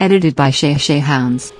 Edited by Shay Shay Hounds.